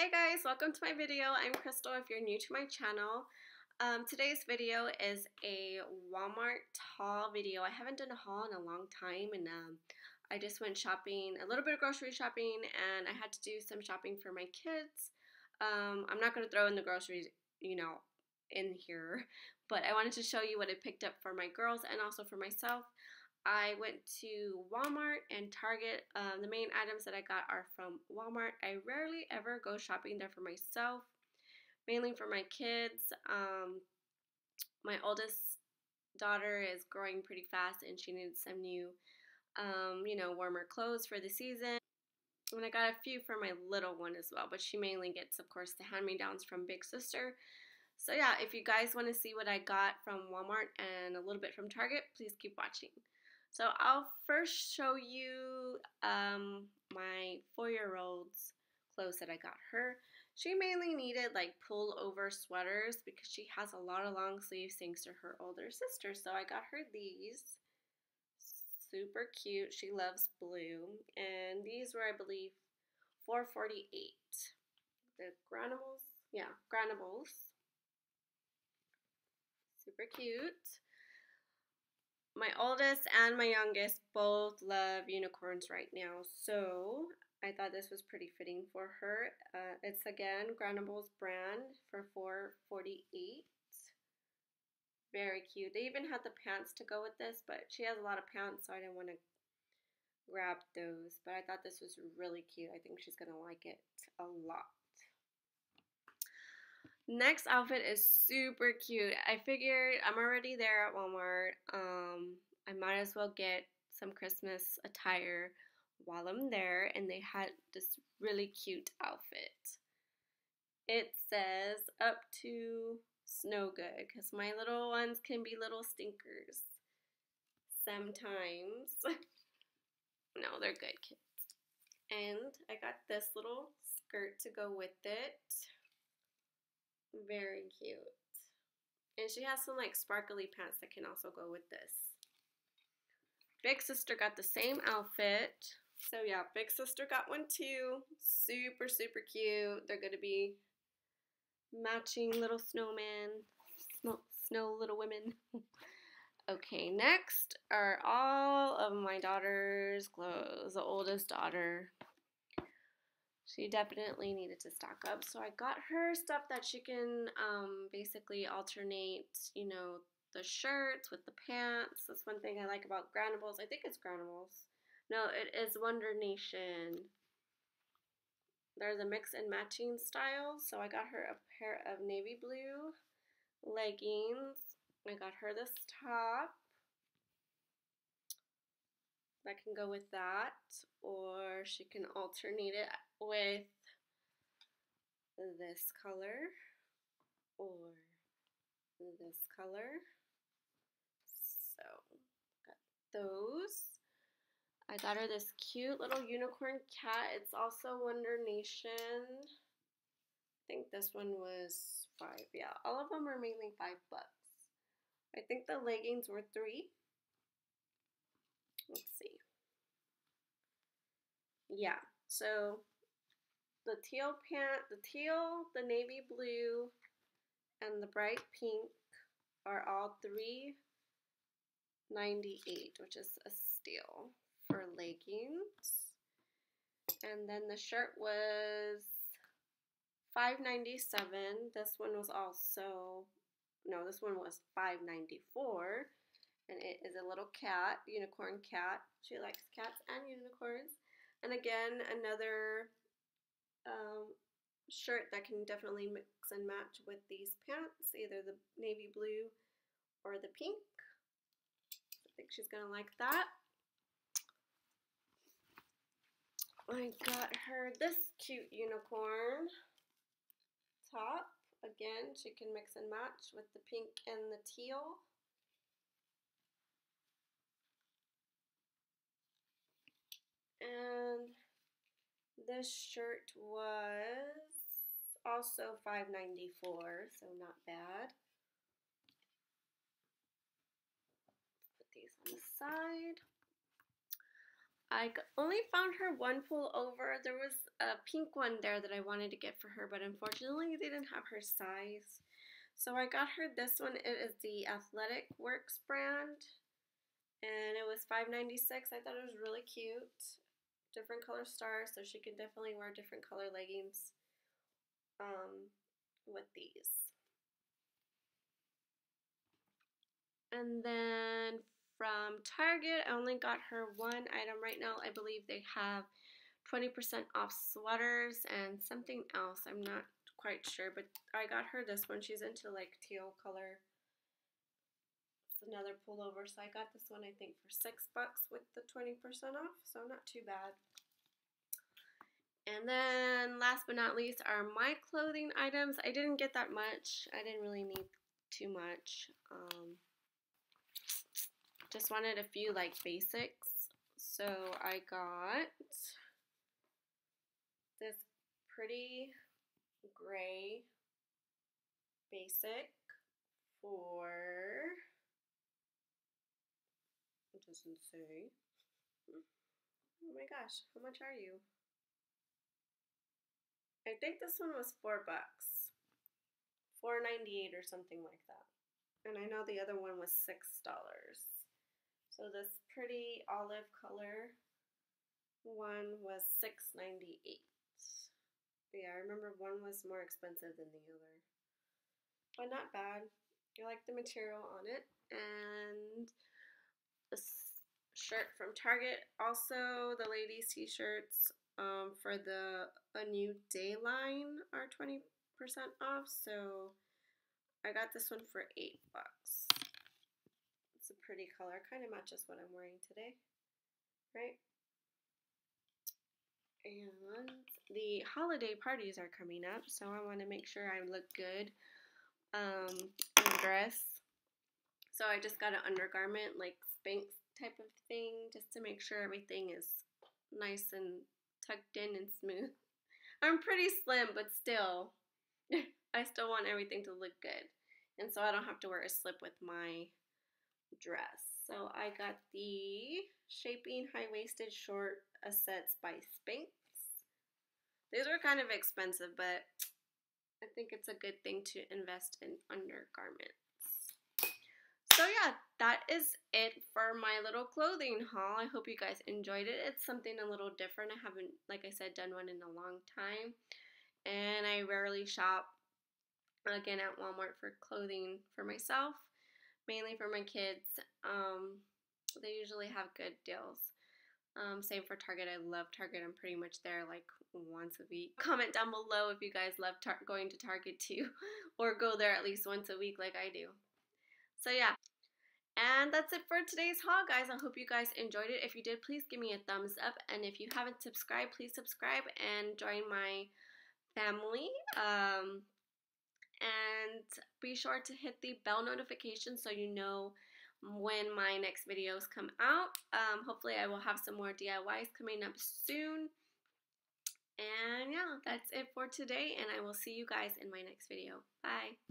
Hey guys, welcome to my video. I'm Crystal if you're new to my channel. Um, today's video is a Walmart haul video. I haven't done a haul in a long time and um, I just went shopping, a little bit of grocery shopping and I had to do some shopping for my kids. Um, I'm not going to throw in the groceries, you know, in here, but I wanted to show you what I picked up for my girls and also for myself. I went to Walmart and Target. Um, the main items that I got are from Walmart. I rarely ever go shopping there for myself, mainly for my kids. Um, my oldest daughter is growing pretty fast and she needs some new, um, you know, warmer clothes for the season. And I got a few for my little one as well, but she mainly gets, of course, the hand-me-downs from Big Sister. So yeah, if you guys want to see what I got from Walmart and a little bit from Target, please keep watching. So I'll first show you um, my four-year-old's clothes that I got her. She mainly needed like pull-over sweaters because she has a lot of long sleeves thanks to her older sister. So I got her these. Super cute. She loves blue. And these were, I believe, 448 The Garanimals? Yeah, Garanimals. Super cute my oldest and my youngest both love unicorns right now, so I thought this was pretty fitting for her. Uh, it's again Garanimals brand for 448 Very cute. They even had the pants to go with this, but she has a lot of pants, so I didn't want to grab those. But I thought this was really cute. I think she's going to like it a lot. Next outfit is super cute. I figured I'm already there at Walmart. Um, as well get some Christmas attire while I'm there. And they had this really cute outfit. It says up to snow good because my little ones can be little stinkers sometimes. no, they're good kids. And I got this little skirt to go with it. Very cute. And she has some like sparkly pants that can also go with this. Big sister got the same outfit. So yeah, big sister got one too. Super, super cute. They're going to be matching little snowmen. Snow, little women. okay, next are all of my daughter's clothes. The oldest daughter she definitely needed to stock up. So I got her stuff that she can um, basically alternate, you know, the shirts with the pants. That's one thing I like about Garanimals. I think it's Garanimals. No, it is Wonder Nation. There's a mix and matching style. So I got her a pair of navy blue leggings. I got her this top that can go with that or she can alternate it with this color or this color those. I got her this cute little unicorn cat. It's also Wonder Nation. I think this one was five. Yeah all of them are mainly five bucks. I think the leggings were three. Let's see. Yeah, so the teal pant, the teal, the navy blue, and the bright pink are all three ninety eight, which is a steal for leggings. And then the shirt was five ninety seven. This one was also no, this one was five ninety four and it is a little cat, unicorn cat. She likes cats and unicorns. And again, another um, shirt that can definitely mix and match with these pants, either the navy blue or the pink. Think she's going to like that. I got her this cute unicorn top. Again, she can mix and match with the pink and the teal. And this shirt was also $5.94, so not bad. Side. I only found her one pullover. There was a pink one there that I wanted to get for her, but unfortunately they didn't have her size. So I got her this one. It is the Athletic Works brand. And it was $5.96. I thought it was really cute. Different color stars, so she can definitely wear different color leggings um, with these. And then from Target. I only got her one item right now. I believe they have 20% off sweaters and something else. I'm not quite sure, but I got her this one. She's into like teal color. It's another pullover, so I got this one I think for six bucks with the 20% off, so not too bad. And then last but not least are my clothing items. I didn't get that much. I didn't really need too much. Um, just wanted a few like basics. So I got this pretty gray basic for, it doesn't say. Oh my gosh, how much are you? I think this one was four bucks. Four ninety eight or something like that. And I know the other one was six dollars. So this pretty olive color one was $6.98. Yeah, I remember one was more expensive than the other. But not bad. I like the material on it. And this shirt from Target. Also, the ladies' t-shirts um, for the A New Day line are 20% off. So I got this one for 8 bucks a pretty color. Kind of matches what I'm wearing today, right? And the holiday parties are coming up, so I want to make sure I look good um, in dress. So I just got an undergarment, like Spanx type of thing, just to make sure everything is nice and tucked in and smooth. I'm pretty slim, but still, I still want everything to look good. And so I don't have to wear a slip with my dress. So I got the Shaping High-Waisted Short Assets by Spanx. These were kind of expensive, but I think it's a good thing to invest in undergarments. So yeah, that is it for my little clothing haul. I hope you guys enjoyed it. It's something a little different. I haven't, like I said, done one in a long time. And I rarely shop again at Walmart for clothing for myself mainly for my kids. Um, they usually have good deals. Um, same for Target. I love Target. I'm pretty much there like once a week. Comment down below if you guys love going to Target too, or go there at least once a week like I do. So yeah. And that's it for today's haul, guys. I hope you guys enjoyed it. If you did, please give me a thumbs up. And if you haven't subscribed, please subscribe and join my family. Um, be sure to hit the bell notification so you know when my next videos come out. Um, hopefully I will have some more DIYs coming up soon. And yeah, that's it for today and I will see you guys in my next video. Bye!